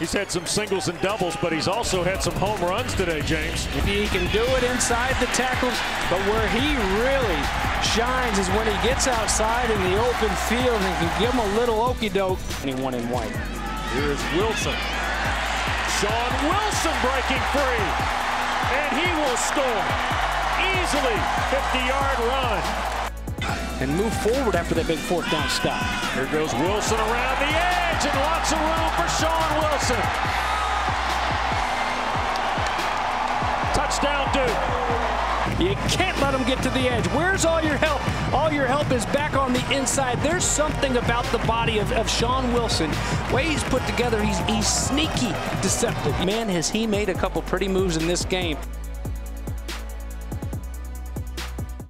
He's had some singles and doubles, but he's also had some home runs today, James. He can do it inside the tackles, but where he really shines is when he gets outside in the open field and can give him a little okey doke. Anyone in white. Here's Wilson. Shaun Wilson breaking free, and he will score. Easily 50-yard run. And move forward after that big fourth down stop. Here goes Wilson around the edge and lots of room for Shaun Wilson. Touchdown Duke. You can't let him get to the edge. Where's all your help? All your help is back on the inside. There's something about the body of, of Shaun Wilson. way he's put together, he's, he's sneaky deceptive. Man, has he made a couple pretty moves in this game.